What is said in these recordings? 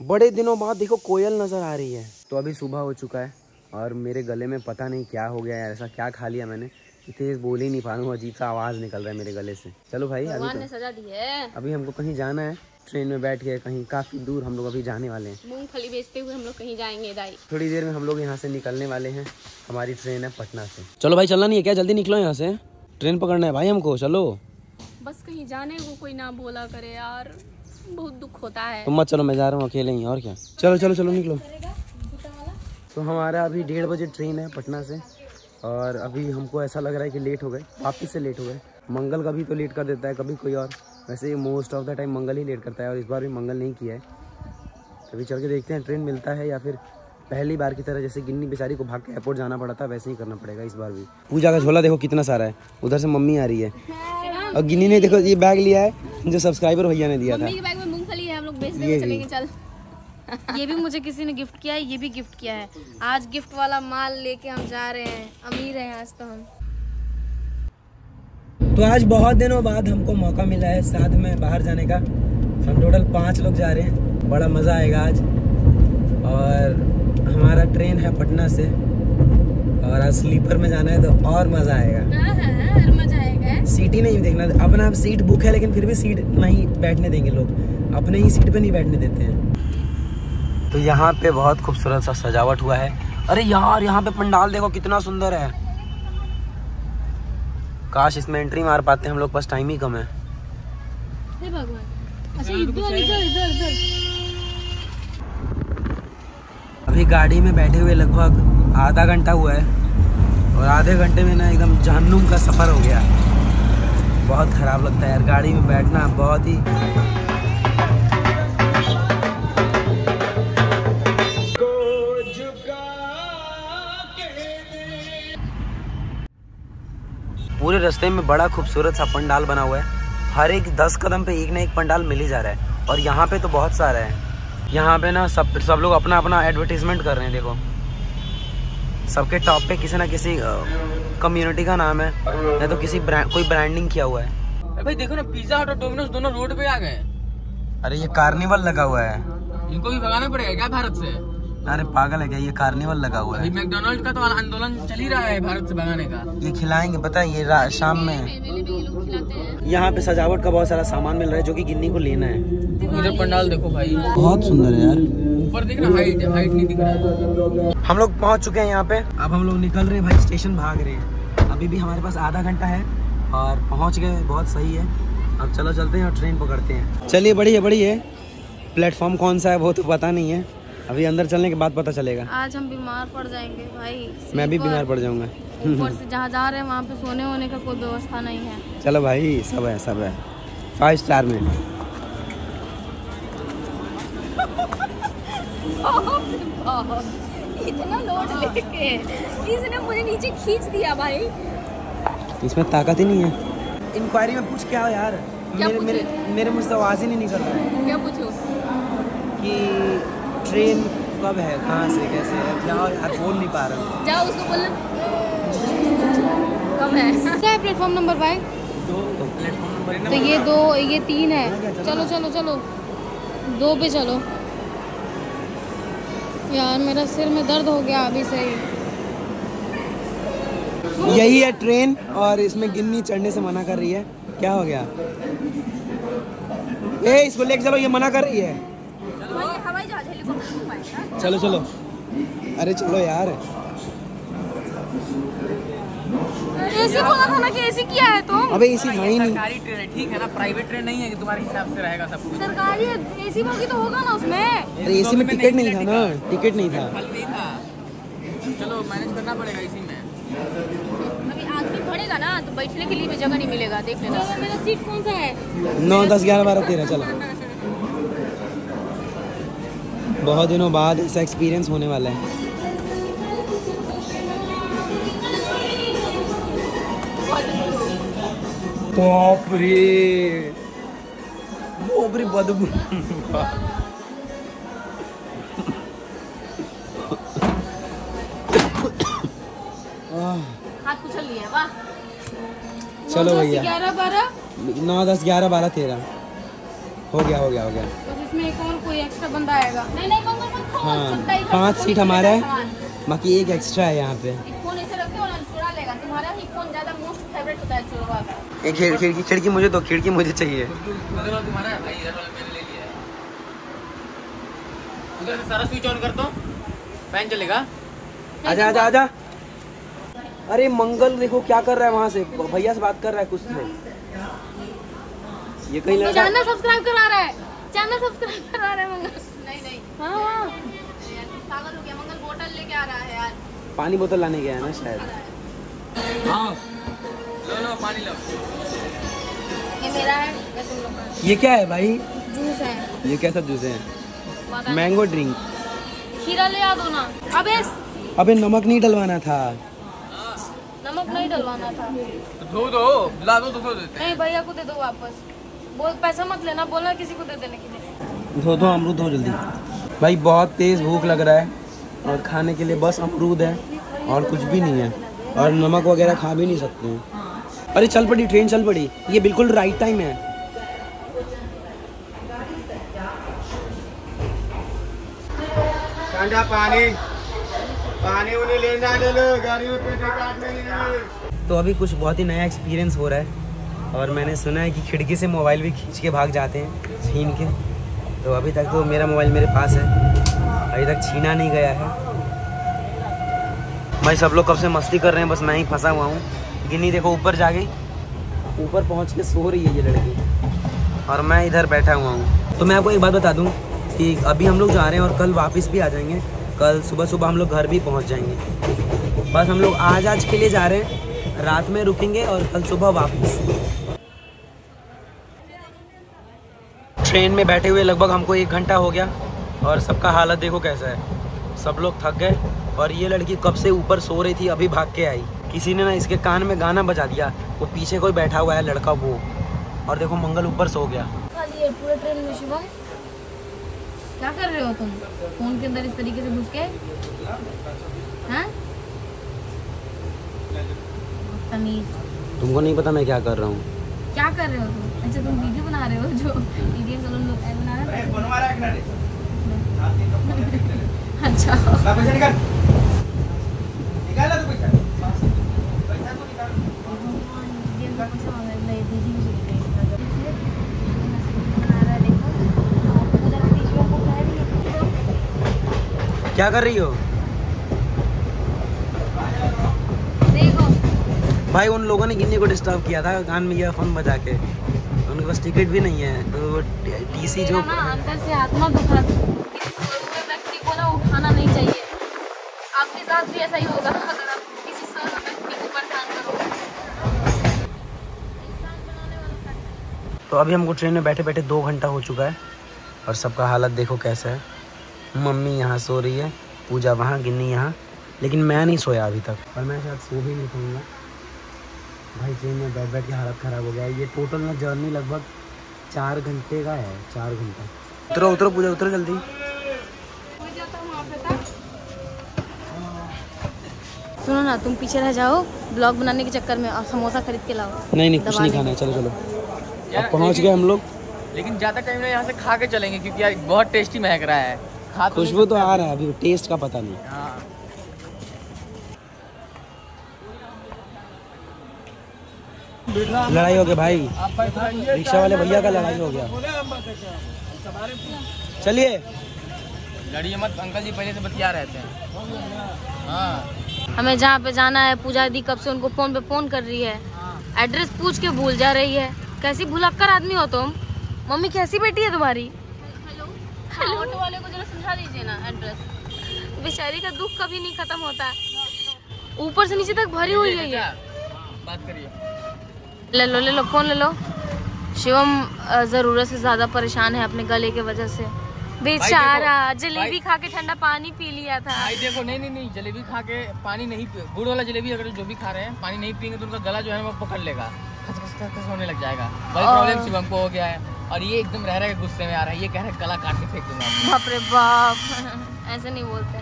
बड़े दिनों बाद देखो कोयल नज़र आ रही है। तो अभी सुबह हो चुका है और मेरे गले में पता नहीं क्या हो गया है ऐसा क्या खा लिया मैंने तेज बोल ही नहीं पा रहा हूँ अजीब सा आवाज़ निकल रहा है मेरे गले से। चलो भाई अभी तो ने सजा दी है। अभी हमको कहीं जाना है ट्रेन में बैठ के कहीं काफ़ी दूर हम लोग अभी जाने वाले हैं। मूंगफली बेचते हुए हम लोग कहीं जाएँगे दाई। थोड़ी देर में हम लोग यहाँ से निकलने वाले हैं हमारी ट्रेन है पटना से। चलो भाई चलना नहीं है क्या? जल्दी निकलो यहाँ से। ट्रेन पकड़ना है भाई हमको चलो। बस कहीं जाने को कोई ना बोला करे यार। बहुत दुख होता है। तुम मत चलो मैं जा रहा हूँ अकेले ही और क्या? चलो चलो चलो निकलो। तो हमारा अभी डेढ़ बजे ट्रेन है पटना से और अभी हमको ऐसा लग रहा है कि लेट हो गए वापिस से लेट हो गए। मंगल कभी तो लेट कर देता है कभी कोई और। वैसे most of the time Mangal he late करता है और इस बार भी मंगल नहीं किया है। अभी चल के देखते हैं ट्रेन मिलता है या फिर पहली बार की तरह जैसे गिन्नी बेचारी को भाग के एयरपोर्ट जाना पड़ा था वैसे ही करना पड़ेगा इस बार भी। पूजा का झोला देखो कितना सारा है उधर से मम्मी आ रही है। और गिन्नी ने देखो ये बैग लिया है। जो सब्सक्राइबर भैया ने दिया था। बैग में मूंगफली है हम लोग बेच देंगे। चलेंगे चल। ये भी मुझे किसी ने गिफ्ट किया है ये भी गिफ्ट किया है। आज गिफ्ट वाला माल लेके हम जा रहे हैं अमीर हैं आज तो हम। तो आज बहुत दिनों बाद हमको मौका मिला है साथ में बाहर जाने का। हम टोटल पाँच लोग जा रहे हैं बड़ा मज़ा आएगा आज। और हमारा ट्रेन है पटना से और आज स्लीपर में जाना है तो और मज़ा आएगा। सीट ही नहीं देखना। अपना आप सीट बुक है लेकिन फिर भी सीट नहीं बैठने देंगे लोग। अपने ही सीट पे नहीं बैठने देते हैं। तो यहाँ पे बहुत खूबसूरत सा सजावट हुआ है। अरे यार यहाँ पे पंडाल देखो कितना सुंदर है। काश इसमें एंट्री मार पाते हैं हम लोग पास टाइम ही कम है। अच्छा इधर इधर इधर इधर। अभी गाड़ी में बैठे हुए लगभग आधा घंटा हुआ है। और आधे घंटे में ना एकदम जहन्नुम का सफ़र हो गया। बहुत ख़राब लगता है यार, गाड़ी में बैठना बहुत ही पूरे रास्ते में बड़ा खूबसूरत सा पंडाल बना हुआ है। हर एक दस कदम पे एक ना एक पंडाल मिल ही जा रहा है। और यहाँ पे तो बहुत सारा है। यहाँ पे ना सब सब लोग अपना अपना एडवर्टीजमेंट कर रहे हैं, देखो। सबके टॉप पे किसी ना किसी कम्युनिटी का नाम है। या तो किसी ब्रांड कोई ब्रांडिंग किया हुआ है। भाई देखो ना पिज्जा हट और डोमिनोज दोनों रोड पे आ गए अरे ये कार्निवल लगा हुआ है। इनको भी भगाना पड़ेगा क्या भारत से? अरे पागल है क्या? ये कार्निवल लगा हुआ है। मैकडोनल्ड का तो आंदोलन चल ही रहा है भारत से भगाने का। ये खिलाएँगे पता है ये शाम में। हैं यहाँ पे सजावट का बहुत सारा सामान मिल रहा है जो कि गिन्नी को लेना है। इधर पंडाल देखो भाई। बहुत सुंदर है यार। ऊपर देख रहा हाइट हाइट नहीं दिख रहा। है हम लोग पहुँच चुके हैं यहाँ पे। अब हम लोग निकल रहे हैं भाई स्टेशन भाग रहे हैं। अभी भी हमारे पास आधा घंटा है और पहुँच गए बहुत सही है। अब चलो चलते हैं और ट्रेन पकड़ते हैं। चलिए बढ़िया बढ़िया प्लेटफॉर्म कौन सा है वो तो पता नहीं है। अभी अंदर चलने के बाद पता चलेगा। आज हम बीमार पड़ जाएँगे भाई। मैं भी बीमार पड़ जाऊँगा। ऊपर से जहाँ जा रहे हैं वहाँ पे सोने होने का कोई व्यवस्था नहीं है। चलो भाई सब है सब है। फाइव स्टार में। इतना लोड लेके। इसने मुझे नीचे खींच दिया भाई। इसमें ताकत ही नहीं है। इंक्वायरी में पूछ क्या हो यार? क्या मेरे मेरे मेरे मुझसे आवाज़ ही नहीं निकल रहा है। क्या पूछू? कि ट्रेन कब है? कहाँ से? कैसे है? जाओ यार बोल नहीं पा रहा हूँ। जाओ उसको बोलना। कम है? क्या है प्लेटफॉर्म नंबर भाई तो प्लेटफॉर्म नंबर तो ये दो ये तीन है। चलो चलो चलो। दो पे चलो। यार, मेरा सिर में दर्द हो गया अभी से ही। यही है ट्रेन और इसमें गिन्नी चढ़ने से मना कर रही है। क्या हो गया? ए, इसको लेके चलो, ये मना कर रही है। चलो चलो। अरे, चलो यार। एसी बोला था ना कि एसी किया है तुम अबे इसी था ही नहीं। सरकारी ट्रेन है ठीक है ना? प्राइवेट ट्रेन नहीं है कि तुम्हारे हिसाब से रहेगा सब कुछ? सरकारी एसी बोगी तो होगा ना उसमें। अरे इसी में टिकट नहीं था ना? टिकट नहीं था। खाली नहीं था। चलो मैनेज करना पड़ेगा इसी में। अभी आदमी बढ़ेगा ना तो बैठने के लिए भी जगह नहीं मिलेगा देख लेना। चलो मेरा सीट कौन सा है? नौ दस ग्यारह बारह तेरह चलो। बहुत दिनों बाद ऐसा एक्सपीरियंस होने वाला है। बाप रे बाप रे बदबू। हाथ कुचल लिया वाह। चलो भैया। ग्यारह बारह। नौ दस ग्यारह बारह तेरह। हो गया हो गया हो गया। एक और कोई एक्स्ट्रा बंदा आएगा? नहीं नहीं ही पाँच सीट हमारा है। बाकी एक एक्स्ट्रा है यहाँ पे। एक फ़ोन ऐसे रखते हो ना चुरा लेगा। तुम्हारा ही फ़ोन ज़्यादा मोस्ट फेवरेट होता है चुरवा का। एक खिड़- खिड़की खिड़की मुझे दो खिड़की मुझे चाहिए। तुम्हारा भाई इधर वाला मैंने ले लिया है। उधर से सारा स्विच ऑन कर दो। फ़ैन चलेगा। आजा आजा आजा। अरे मंगल देखो क्या कर रहा है वहाँ से। भैया से बात कर रहा है कुछ से ये कहीं लड़का चैनल सब्सक्राइब करा रहा है। चैनल सब्सक्राइब करा रहा है मंगल। नहीं नहीं। हाँ हाँ। पागल हो गया। मंगल बोतल लेके आ रहा है यार। पानी बोतल लाने गया है ना शायद। हाँ। लो लो पानी लो। ये मेरा है ये तुम लोग का। ये क्या है भाई? जूस है। ये कैसा जूस है? Mango drink. खीरा ले आ दो ना। अबे अबे नमक नहीं डलवाना था। नमक नहीं डलवाना था। तो धो दो ला दो तो धो देते नहीं भैया को दे दो वापस। बोल पैसा मत लेना बोलना किसी को दे देने के लिए। धो दो अमरूद धो जल्दी। भाई बहुत तेज भूख लग रहा है। और खाने के लिए बस अमरूद है और कुछ भी नहीं है। और नमक वगैरह खा भी नहीं सकते हैं। अरे चल पड़ी ट्रेन चल पड़ी। ये बिल्कुल राइट टाइम है। ठंडा पानी। पानी उन्हें लेना ले लो गाड़ी में पेटे काटने नहीं तो अभी कुछ बहुत ही नया एक्सपीरियंस हो रहा है। और मैंने सुना है कि खिड़की से मोबाइल भी खींच के भाग जाते हैं छीन के। तो अभी तक तो मेरा मोबाइल मेरे पास है। अभी तक छीना नहीं गया है। भाई सब लोग कब से मस्ती कर रहे हैं बस मैं ही फंसा हुआ हूँ। गिनी देखो ऊपर जा गई ऊपर पहुँच के सो रही है ये लड़की। और मैं इधर बैठा हुआ हूँ। तो मैं आपको एक बात बता दूँ कि अभी हम लोग जा रहे हैं और कल वापस भी आ जाएँगे। कल सुबह सुबह हम लोग घर भी पहुँच जाएँगे। बस हम लोग आज आज के लिए जा रहे हैं। रात में रुकेंगे और कल सुबह वापस। ट्रेन में बैठे हुए लगभग हमको एक घंटा हो गया। और सबका हालत देखो कैसा है। सब लोग थक गए और ये लड़की कब से ऊपर सो रही थी अभी भाग के आई। किसी ने ना इसके कान में गाना बजा दिया वो पीछे कोई बैठा हुआ है लड़का वो। और देखो मंगल ऊपर सो गया। खाली पूरे ट्रेन में शुभम क्या कर रहे हो तुम? फ़ोन के अंदर इस तरीके से घुस के तुमको नहीं पता मैं क्या कर रहा हूँ। क्या कर रहे हो तुम? अच्छा तुम वीडियो बना रहे हो जो वीडियो बना रहे हो? अच्छा। क्या कर रही हो? देखो। भाई उन लोगों ने गिन्नी को डिस्टर्ब किया था कान में फ़ोन बजा के। उनके पास टिकट भी नहीं है तो टीसी जो ना अंदर से आत्मा दुखा साथ भी ऐसा ही होगा अगर आप किसी तो अभी हमको ट्रेन में बैठे बैठे दो घंटा हो चुका है और सबका हालत देखो कैसा है। मम्मी यहाँ सो रही है, पूजा वहाँ, गिन्नी यहाँ। लेकिन मैं नहीं सोया अभी तक। और मैं शायद सो भी नहीं पाऊँगा। भाई, ट्रेन में बैठ बैठ के हालत ख़राब हो गया ये टोटल ना जर्नी लगभग चार घंटे का है, चार घंटा। उतरो उतरो पूजा, उतरो जल्दी। सुनो ना तुम पीछे रह जाओ ब्लॉग बनाने के चक्कर में और समोसा खरीद के लाओ। नहीं नहीं कुछ नहीं खाना है चलो चलो। अब पहुँच गए हम लोग। लेकिन ज़्यादा टाइम में यहाँ से खा के चलेंगे क्योंकि यार बहुत टेस्टी महक रहा है। तो खुशबू तो आ रहा है अभी टेस्ट का पता नहीं। हाँ। लड़ाई हो गई भाई। रिक्शा वाले भैया का लड़ाई हो गया। चलिए। लड़िए मत अंकल जी पहले से बतिया रहते हैं। हाँ। हमें जहाँ पे जाना है पूजा दी कब से उनको फ़ोन पे फ़ोन कर रही है। एड्रेस पूछ के भूल जा रही है। कैसी भुलक्कर आदमी हो तुम? मम्मी कैसी बेटी है तुम्हारी? हेलो? हेलो ऑटो वाले को जरा समझा दीजिए ना एड्रेस। बेचारी का दुख कभी नहीं खत्म होता। ऊपर से नीचे तक भरी हुई है ये। बात करिए। ले लो ले लो फ़ोन ले लो। शिवम ज़रूरत से ज़्यादा परेशान है अपने गले के वजह से। बेचारा जलेबी खा के ठंडा पानी पी लिया था। भाई देखो नहीं नहीं नहीं जलेबी खा के पानी नहीं पी गुड़ वाला जलेबी अगर जो भी खा रहे हैं पानी नहीं पियेंगे तो उनका गला जो है वो पकड़ लेगा। खस खस खस खस होने लग जाएगा। वही प्रॉब्लम शिवम को हो गया है। और ये एकदम रह रहा है गुस्से में आ रहा है। ये कह रहा है गला काट के फेंक दूँगा बाप रे बाप। ऐसे नहीं बोलते।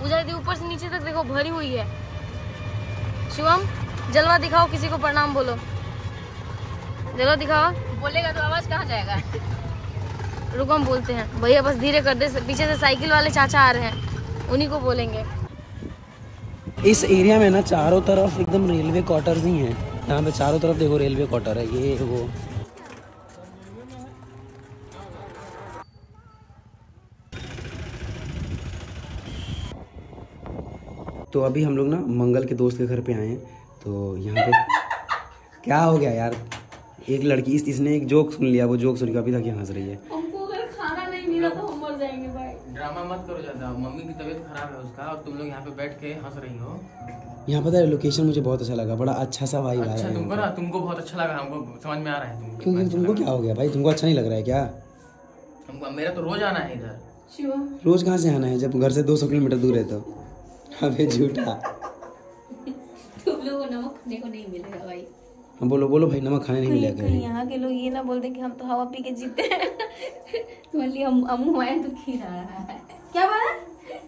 पूजा दीदी ऊपर से नीचे तक देखो भरी हुई है। शिवम जलवा दिखाओ किसी को प्रणाम बोलो। जलवा दिखाओ। बोलेगा तो आवाज़ कहाँ जाएगा? रुको, हम बोलते हैं। भैया, बस धीरे कर दे। पीछे से साइकिल वाले चाचा आ रहे हैं। उन्हीं को बोलेंगे। इस एरिया में ना चारों तरफ़ एकदम रेलवे क्वार्टर्स ही हैं। यहाँ पे चारों तरफ़ देखो रेलवे क्वार्टर है, ये, वो। तो अभी हम लोग ना मंगल के दोस्त के घर पे आए हैं। तो यहाँ पे क्या हो गया यार? एक लड़की, इस, इसने एक जोक सुन लिया, वो जोक सुन के अभी तक हंस रही है हमको अगर खाना नहीं मिला तो हम मर जाएँगे भाई ड्रामा मत करो ज़्यादा। मम्मी की तबीयत खराब है उसका और तुम लोग यहाँ पे बैठ के हंस रही हो। यहाँ पता है लोकेशन मुझे बहुत अच्छा लगा। बड़ा अच्छा सा वाइब आया अच्छा है तुमको ना तुमको बहुत अच्छा लगा हमको समझ में आ रहा है तुमको क्योंकि तुमको क्या हो गया भाई? तुमको अच्छा नहीं लग रहा है क्या? हमको मेरा तो रोज आना है इधर। रोज कहाँ से आना है? जब घर से 200 किलोमीटर दूर है तो। अबे झूठा। तुम लोगों नमक खाने को नहीं मिलेगा भाई। हाँ बोलो बोलो भाई नमक खाने नहीं मिला कहीं। यहाँ के लोग ये ना बोलते कि हम तो हवा पी के जीते हैं। लिए हम अमू आए तो खीर आ रहा है। क्या बात है?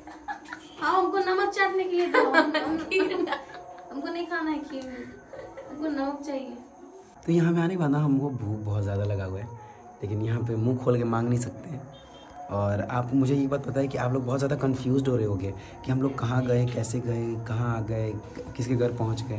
हाँ हमको नमक चाटने के लिए दो। हम- हम- हमको नहीं खाना है खीर। हमको नमक चाहिए। तो यहाँ पे आने के बाद ना हमको भूख बहुत ज़्यादा लगा हुआ है लेकिन यहाँ पे मुँह खोल के मांग नहीं सकते हैं। और आप मुझे ये बात पता है कि आप लोग बहुत ज़्यादा कंफ्यूज हो रहे होगे कि हम लोग कहाँ गए कैसे गए कहाँ आ गए किसके घर पहुँच गए।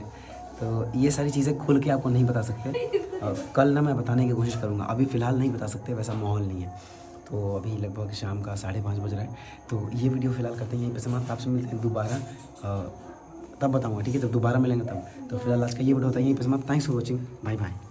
तो ये सारी चीज़ें खुल के आपको नहीं बता सकते। और कल ना मैं बताने की कोशिश करूँगा। अभी फ़िलहाल नहीं बता सकते वैसा माहौल नहीं है। तो अभी लगभग शाम का साढ़े पाँच बज रहा है। तो ये वीडियो फ़िलहाल करते हैं यहीं पर समाप्त आपसे मिलते हैं दोबारा। तब बताऊँगा, ठीक है? जब दोबारा मिलेंगे तब। तो फ़िलहाल आज का ये वीडियो होता है, यहीं पर समाप्त। Thanks for watching bye bye